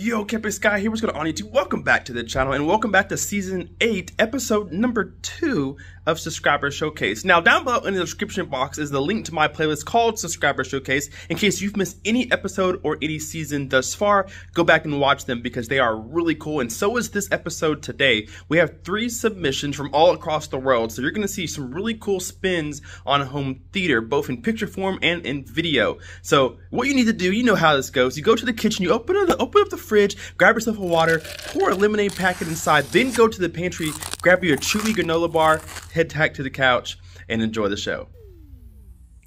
Yo, K-Pace Guy here. What's going on YouTube? Welcome back to the channel and welcome back to Season 8, Episode number 2 of Subscriber Showcase. Now, down below in the description box is the link to my playlist called Subscriber Showcase. In case you've missed any episode or any season thus far, go back and watch them because they are really cool and so is this episode today. We have three submissions from all across the world, so you're going to see some really cool spins on home theater, both in picture form and in video. So, what you need to do, you know how this goes. You go to the kitchen, you open up, open up the fridge, grab yourself a water, pour a lemonade packet inside, then go to the pantry, grab your chewy granola bar, head back to the couch, and enjoy the show.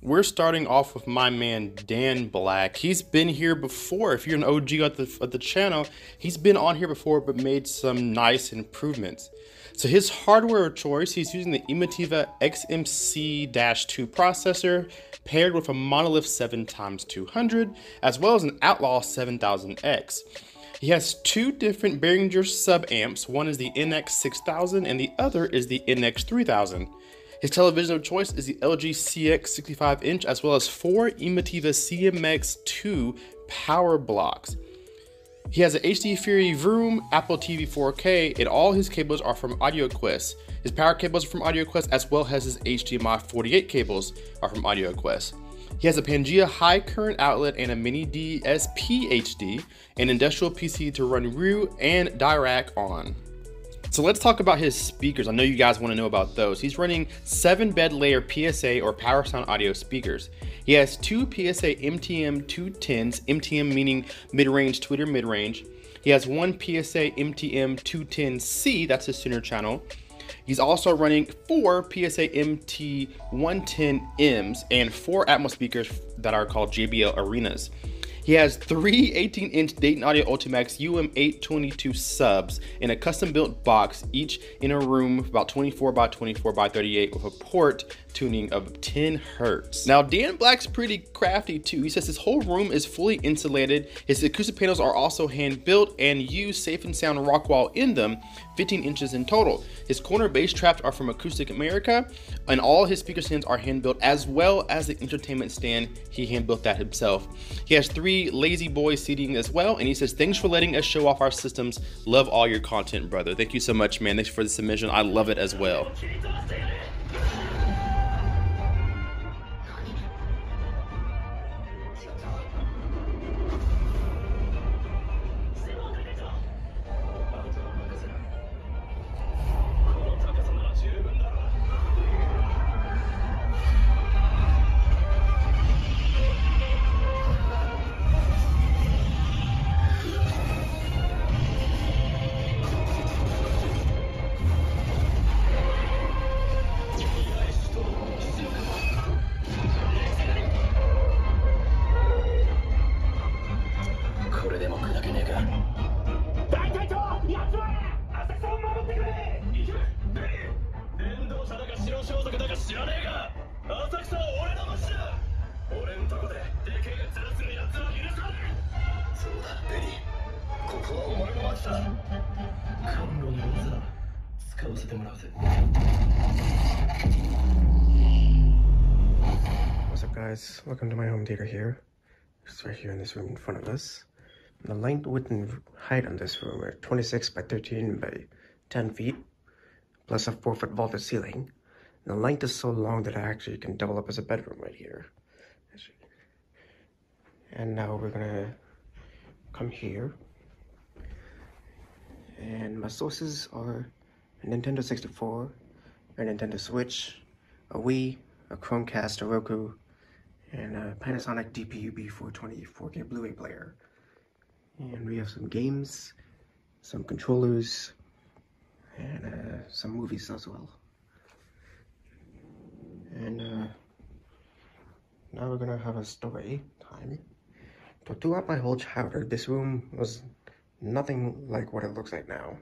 We're starting off with my man Dan Black. He's been here before. If you're an OG at the, at the channel, he's been on here before but made some nice improvements. So his hardware choice, he's using the Emotiva XMC-2 processor paired with a Monolith 7x200 as well as an Outlaw 7000X. He has two different Behringer sub amps. One is the NX6000 and the other is the NX3000. His television of choice is the LG CX 65 inch as well as four Emotiva CMX2 power blocks. He has an HD Fury Vrroom, Apple TV 4K, and all his cables are from AudioQuest. His power cables are from AudioQuest as well as his HDMI 48 cables are from AudioQuest. He has a Pangea high current outlet and a mini DSP HD, an industrial PC to run Roon and Dirac on. So let's talk about his speakers. I know you guys want to know about those. He's running seven bed layer PSA or power sound audio speakers. He has two PSA MTM 210s, MTM meaning mid-range, tweeter mid-range. He has one PSA MTM 210C, that's his center channel, He's also running four PSA MT110Ms and four Atmos speakers that are called JBL Arenas. He has three 18-inch Dayton Audio Ultimax UM822 subs in a custom-built box, each in a room about 24 by 24 by 38 with a port tuning of 10 hertz. Now Dan Black's pretty crafty too. He says his whole room is fully insulated. His acoustic panels are also hand built and use safe and sound Rockwool in them, 15 inches in total. His corner bass traps are from Acoustic America and all his speaker stands are hand built as well as the entertainment stand. He hand built that himself. He has three La-Z-Boy seating as well and he says thanks for letting us show off our systems. Love all your content brother. Thank you so much man. Thanks for the submission. I love it as well. What's up guys, welcome to my home theater here. It's right here in this room in front of us. The length, width, and height on this room are 26 by 13 by 10 feet, plus a 4 foot vaulted ceiling. And the length is so long that I actually can double up as a bedroom right here. And now we're gonna come here. And my sources are a Nintendo 64, a Nintendo Switch, a Wii, a Chromecast, a Roku, and a Panasonic DP-UB420 4K Blu-ray player. And we have some games, some controllers, and uh, some movies as well. And uh, now we're gonna have a story time. So throughout my whole childhood, this room was nothing like what it looks like now.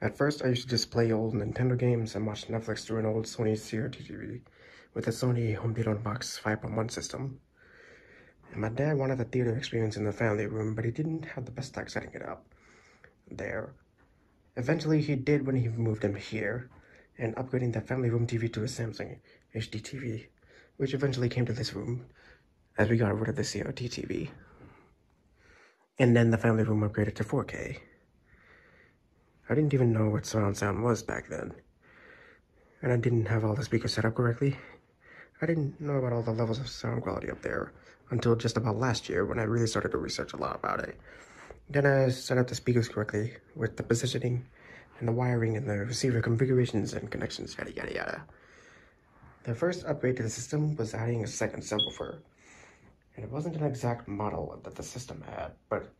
At first, I used to just play old Nintendo games and watch Netflix through an old Sony CRT TV with a Sony Home Theater Box 5.1 system. And my dad wanted a theater experience in the family room, but he didn't have the best luck setting it up there. Eventually, he did when he moved him here and upgrading the family room TV to a Samsung HD TV, which eventually came to this room as we got rid of the CRT TV. And then the family room upgraded to 4K. I didn't even know what surround sound was back then. And I didn't have all the speakers set up correctly. I didn't know about all the levels of sound quality up there until just about last year when I really started to research a lot about it. Then I set up the speakers correctly with the positioning and the wiring and the receiver configurations and connections, yada yada yada. The first upgrade to the system was adding a second subwoofer. And it wasn't an exact model that the system had, but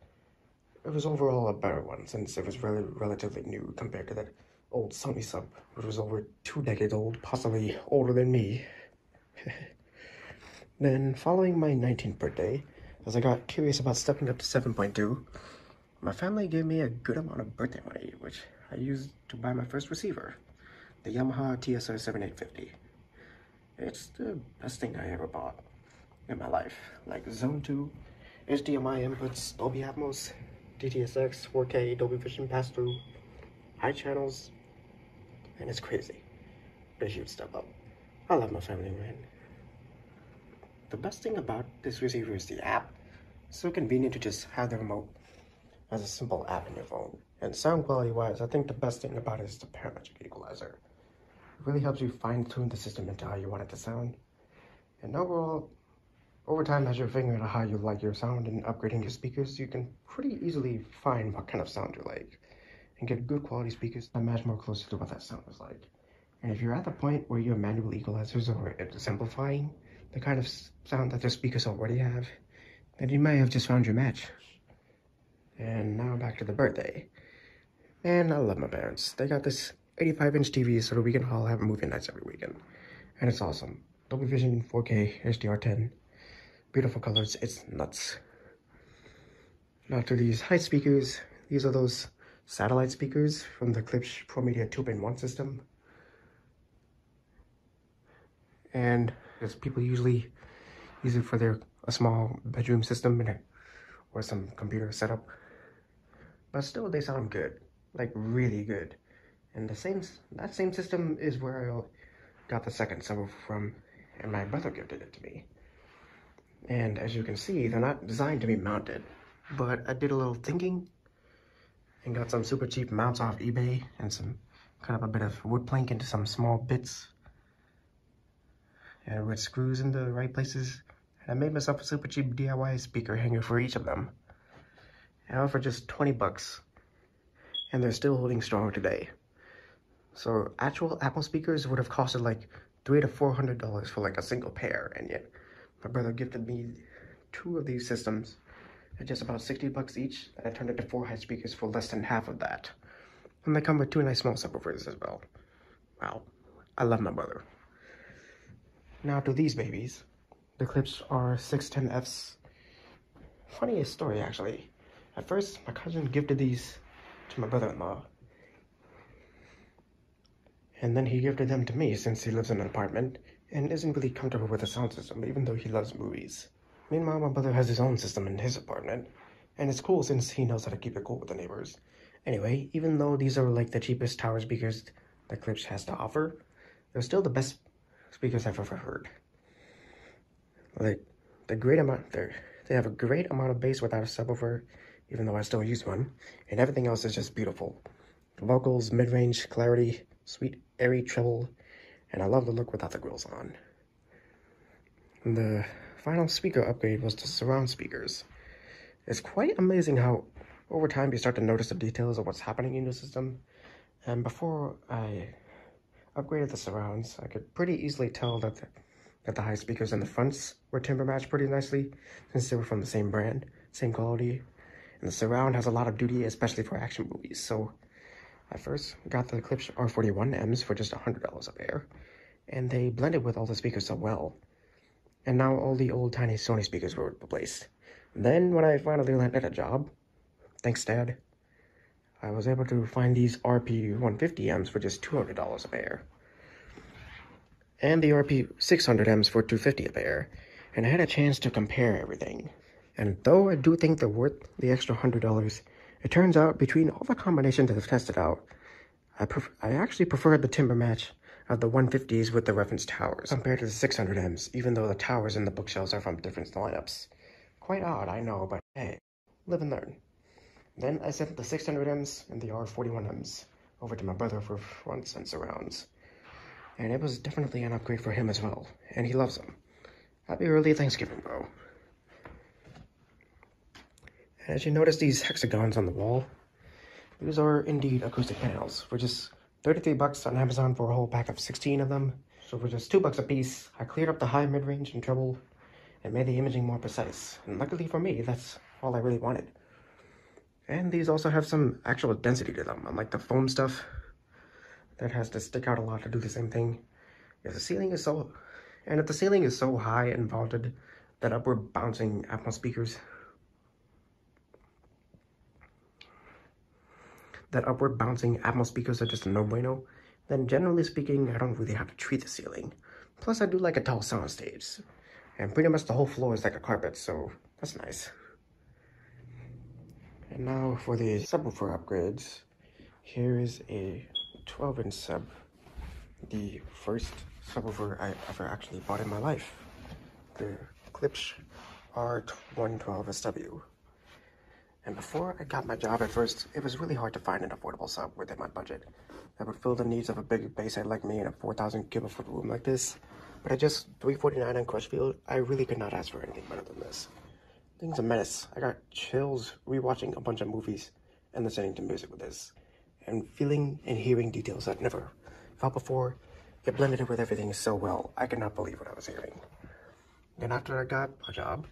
it was overall a better one since it was really relatively new compared to that old Sony sub, which was over two decades old, possibly older than me. then, following my 19th birthday, as I got curious about stepping up to 7.2, my family gave me a good amount of birthday money, which I used to buy my first receiver, the Yamaha TSR 7850. It's the best thing I ever bought in my life. Like Zone 2, HDMI inputs, Dolby Atmos, DTSX, 4K, Dolby Vision pass-through, high channels, and it's crazy. But huge step up. I love my family, man. The best thing about this receiver is the app. so convenient to just have the remote as a simple app in your phone. And sound quality wise, I think the best thing about it is the parametric equalizer. It really helps you fine tune the system into how you want it to sound. And overall, over time, as you're figuring out how you like your sound and upgrading your speakers, you can pretty easily find what kind of sound you like and get good quality speakers that match more closely to what that sound is like. And if you're at the point where you're manual equalizers or simplifying the kind of sound that the speakers already have, then you may have just found your match. And now back to the birthday. Man, I love my parents. They got this 85 inch TV so that we can all have movie nights every weekend. And it's awesome. Dolby Vision 4K HDR10 beautiful colors. It's nuts. Now to these high speakers. These are those satellite speakers from the Klipsch Pro Media 2.1 system. And as people usually use it for their a small bedroom system and or some computer setup. But still they sound good. Like really good. And the same that same system is where I got the second subwoofer from and my brother gifted it to me. And as you can see, they're not designed to be mounted, but I did a little thinking and got some super cheap mounts off eBay and some kind of a bit of wood plank into some small bits and with screws in the right places. And I made myself a super cheap DIY speaker hanger for each of them. And for just 20 bucks. And they're still holding strong today. So actual Apple speakers would have costed like three to four hundred dollars for like a single pair, and yet my brother gifted me two of these systems at just about 60 bucks each. And I turned it to four high speakers for less than half of that. And they come with two nice small subwoofers as well. Wow, I love my brother. Now to these babies. The Klipsch R610Fs. Funniest story actually. At first, my cousin gifted these to my brother-in-law. And then he gifted them to me since he lives in an apartment and isn't really comfortable with the sound system, even though he loves movies. Meanwhile, my brother has his own system in his apartment, and it's cool since he knows how to keep it cool with the neighbors. Anyway, even though these are like the cheapest tower speakers that Klipsch has to offer, they're still the best speakers I've ever heard. Like, the great amount, they they have a great amount of bass without a subwoofer, even though I still use one, and everything else is just beautiful. The vocals, mid-range, clarity, sweet, airy treble, and I love the look without the grills on. The final speaker upgrade was the surround speakers. It's quite amazing how over time you start to notice the details of what's happening in the system. And before I upgraded the surrounds, I could pretty easily tell that the, that the high speakers in the fronts were timbre matched pretty nicely since they were from the same brand, same quality. And the surround has a lot of duty, especially for action movies. So I first got the Klipsch R41Ms for just $100 a pair, and they blended with all the speakers so well. And now all the old tiny Sony speakers were replaced. Then when I finally landed a job, thanks Dad, I was able to find these RP150Ms for just $200 a pair. And the RP600Ms for 250 a pair. And I had a chance to compare everything. And though I do think they're worth the extra $100, it turns out, between all the combinations I've tested out, I, I actually prefer the timbre match of the 150s with the reference towers compared to the 600Ms, even though the towers and the bookshelves are from different lineups. Quite odd, I know, but hey. live and learn. Then I sent the 600Ms and the R41Ms over to my brother for fronts and surrounds. And it was definitely an upgrade for him as well, and he loves them. Happy early Thanksgiving, bro. As you notice these hexagons on the wall, these are indeed acoustic panels for just 33 bucks on Amazon for a whole pack of 16 of them. So for just 2 bucks a piece, I cleared up the high mid-range and treble and made the imaging more precise. And luckily for me, that's all I really wanted. And these also have some actual density to them, unlike the foam stuff that has to stick out a lot to do the same thing. Yeah, the ceiling is so, and if the ceiling is so high and vaulted, that upward bouncing Atmos speakers that upward bouncing Atmos speakers are just a no-bueno, then generally speaking, I don't really have to treat the ceiling. Plus, I do like a tall soundstage, and pretty much the whole floor is like a carpet, so that's nice. And now for the subwoofer upgrades. Here is a 12-inch sub, the first subwoofer I ever actually bought in my life. The Klipsch R112SW. And before I got my job at first, it was really hard to find an affordable sub within my budget that would fill the needs of a big bass head like me in a 4,000 cubic foot room like this. But at just 349 on Crutchfield, I really could not ask for anything better than this. Thing's a menace. I got chills rewatching a bunch of movies and listening to music with this. And feeling and hearing details I'd never felt before. It blended it with everything so well, I could not believe what I was hearing. Then after I got a job,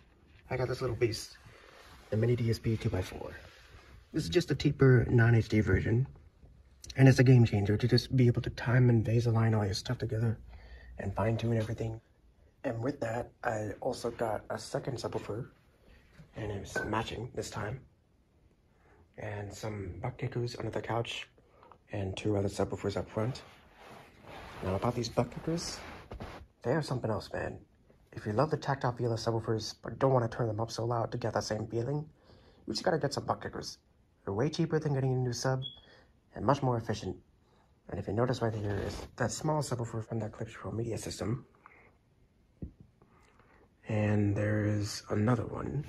I got this little beast the Mini DSP 2x4. This is just a cheaper non-HD version, and it's a game changer to just be able to time and align all your stuff together and fine-tune everything. And with that, I also got a second subwoofer, and it's matching this time, and some butt kickers under the couch, and two other subwoofers up front. Now about these butt kickers, they are something else, man. If you love the tactile feel of subwoofers, but don't want to turn them up so loud to get that same feeling, you just gotta get some butt kickers. They're way cheaper than getting a new sub, and much more efficient. And if you notice right here is that small subwoofer from that Pro Media system. And there is another one.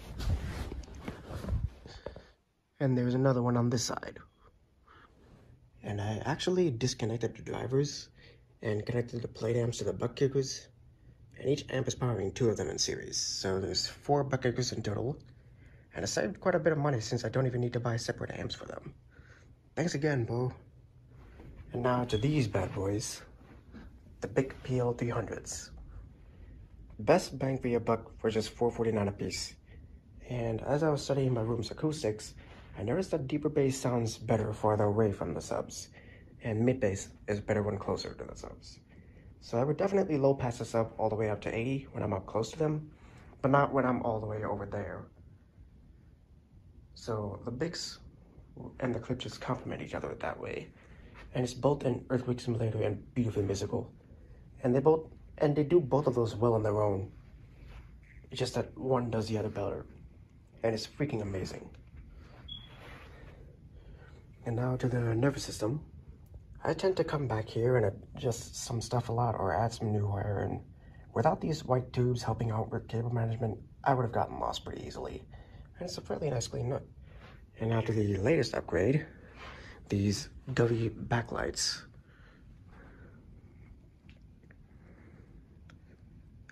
And there's another one on this side. And I actually disconnected the drivers and connected the plate amps to the butt kickers and each amp is powering two of them in series. So there's four butt kickers in total, and I saved quite a bit of money since I don't even need to buy separate amps for them. Thanks again, Bo. And now to these bad boys, the BIC PL300s. Best bang for your buck for just $4.49 a piece. And as I was studying my room's acoustics, I noticed that deeper bass sounds better farther away from the subs, and mid bass is better when closer to the subs. So I would definitely low pass this up all the way up to 80 when I'm up close to them, but not when I'm all the way over there. So the BICs and the Klipsch just complement each other that way. And it's both an earthquake simulator and beautifully musical. And they both and they do both of those well on their own. It's just that one does the other better. And it's freaking amazing. And now to the nervous system. I tend to come back here and adjust some stuff a lot or add some new wire and without these white tubes helping out with cable management, I would have gotten lost pretty easily. And it's a fairly nice clean nook. And after the latest upgrade, these Govee backlights.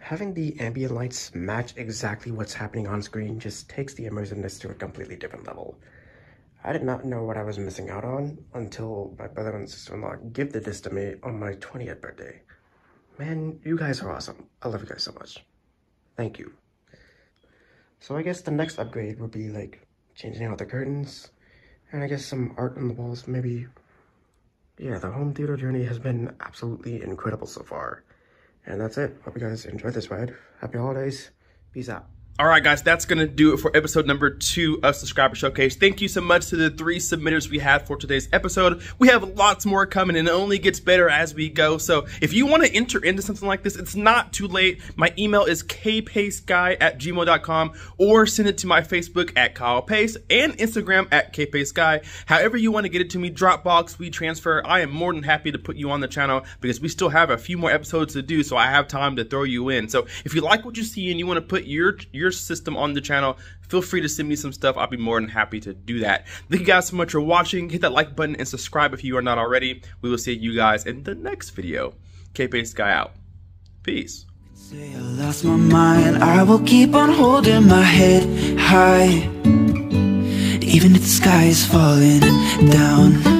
Having the ambient lights match exactly what's happening on screen just takes the immersiveness to a completely different level. I did not know what I was missing out on until my brother and sister-in-law gifted this to me on my 20th birthday. Man, you guys are awesome. I love you guys so much. Thank you. So I guess the next upgrade would be like changing out the curtains and I guess some art on the walls, maybe. Yeah, the home theater journey has been absolutely incredible so far. And that's it. Hope you guys enjoyed this ride. Happy holidays. Peace out. All right, guys, that's going to do it for episode number two of Subscriber Showcase. Thank you so much to the three submitters we had for today's episode. We have lots more coming and it only gets better as we go. So if you want to enter into something like this, it's not too late. My email is kpaceguy at gmail.com or send it to my Facebook at Kyle Pace and Instagram at kpaceguy. However you want to get it to me, Dropbox, WeTransfer. I am more than happy to put you on the channel because we still have a few more episodes to do, so I have time to throw you in. So if you like what you see and you want to put your, your your system on the channel, feel free to send me some stuff. I'll be more than happy to do that. Thank you guys so much for watching. Hit that like button and subscribe if you are not already. We will see you guys in the next video. K-Pace Guy out. Peace. Say I lost my mind, I will keep on holding my head high Even if the sky is falling down